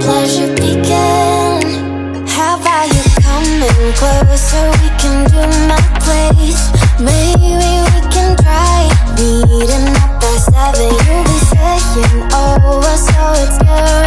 pleasure begin? How about you coming closer? We can do my place Maybe we can try up seven You'll be over, oh, so it's good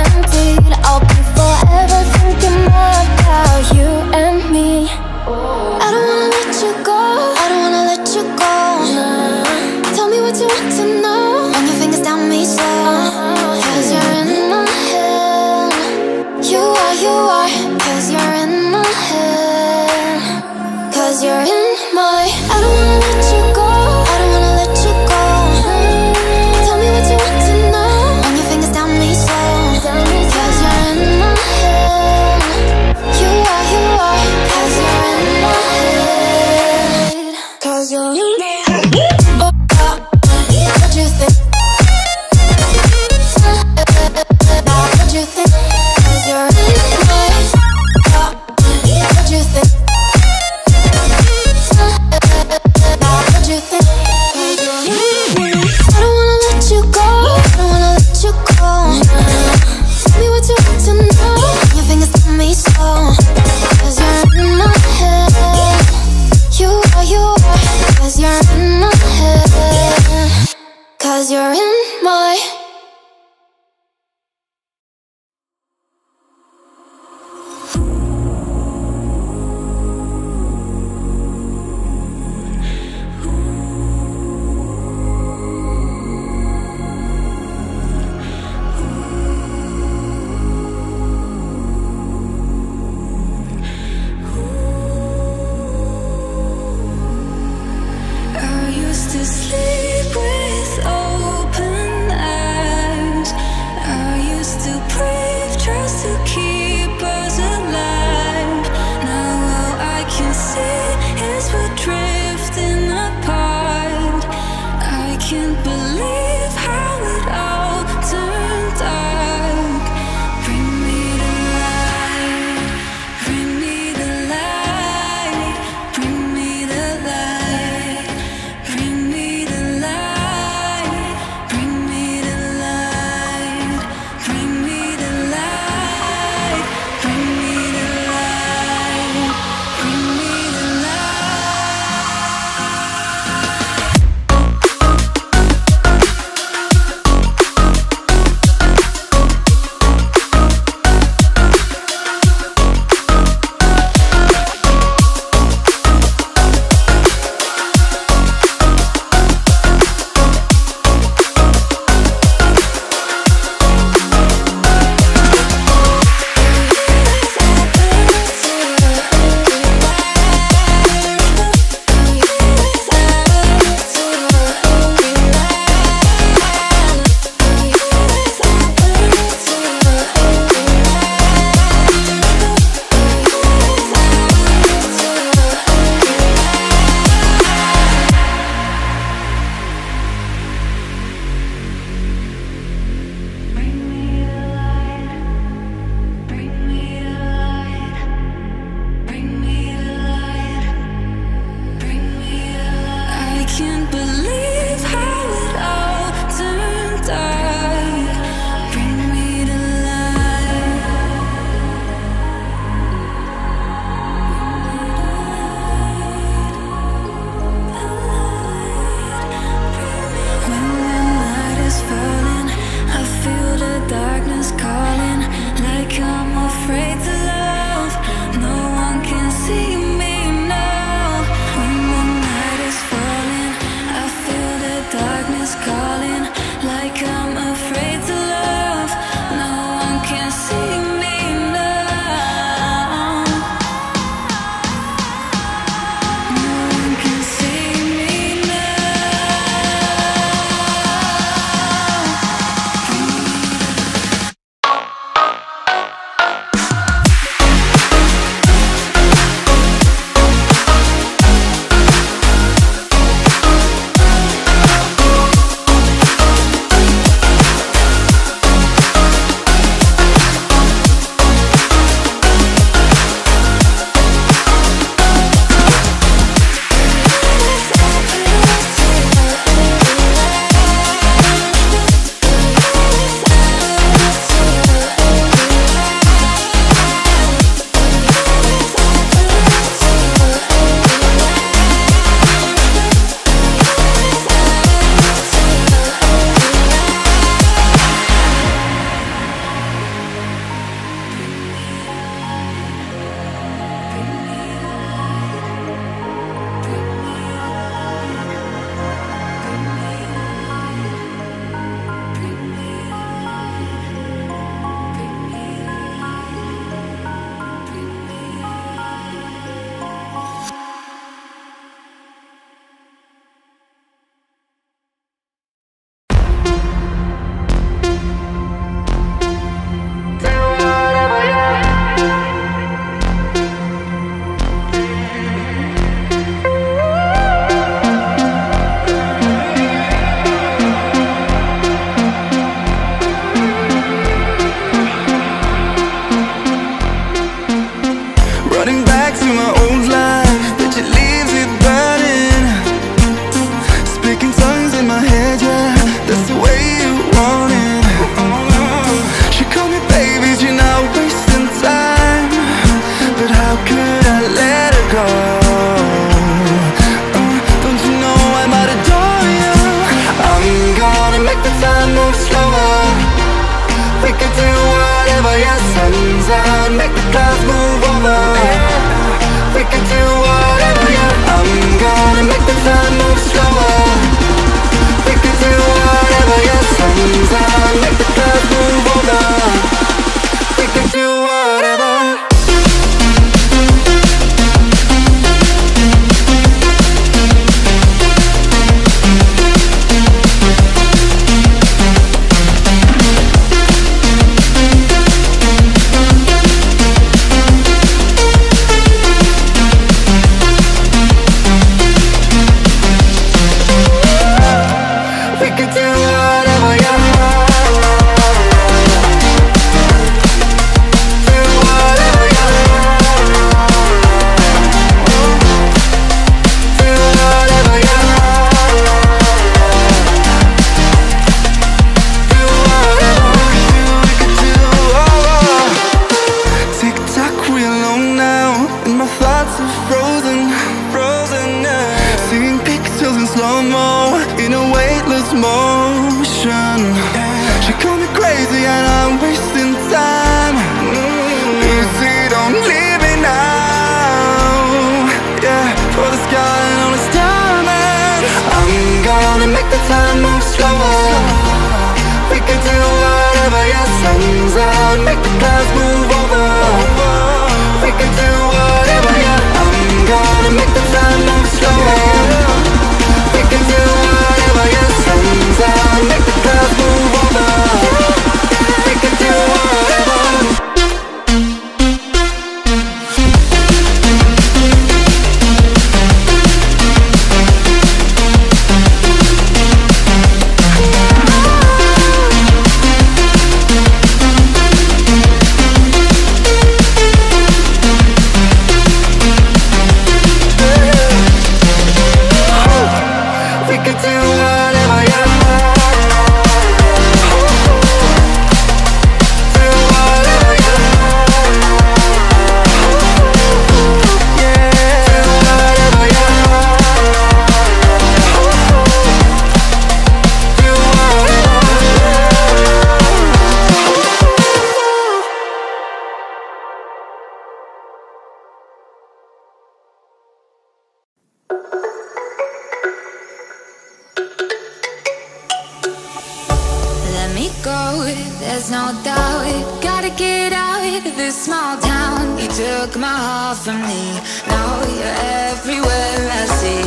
took my heart from me. Now you're everywhere I see.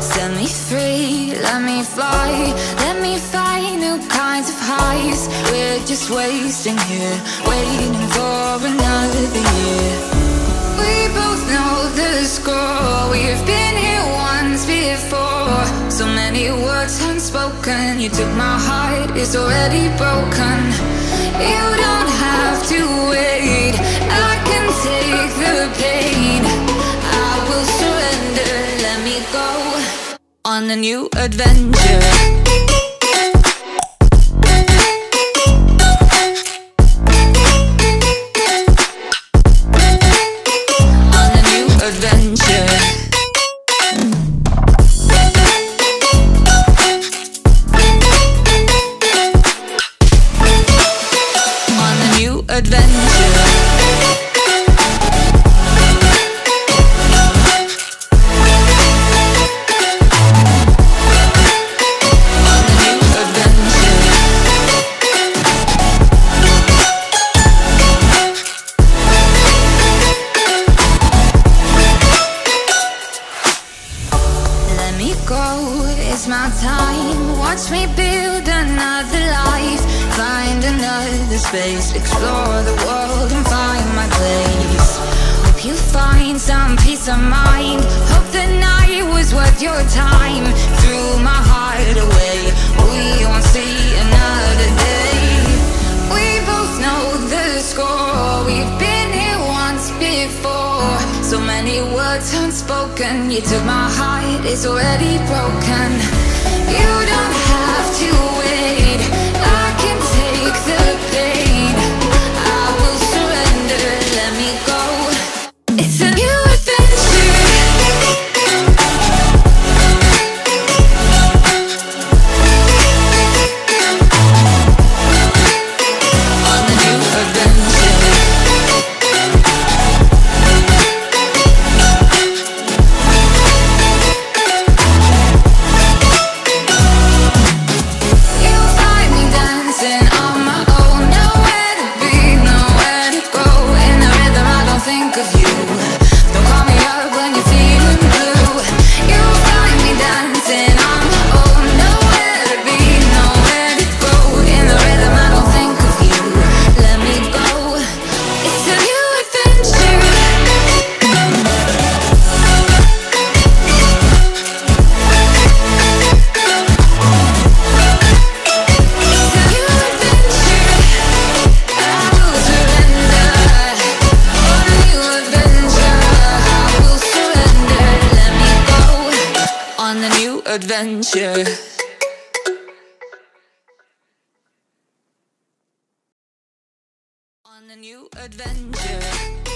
Set me free, let me fly. Let me find new kinds of highs. We're just wasting here Waiting for another year. We both know the score. We've been here once before. So many words unspoken. You took my heart, it's already broken. You don't have to wait. I take the pain. I will surrender, let me go On a new adventure. So many words unspoken. You took my heart, it's already broken. You don't have to New adventure.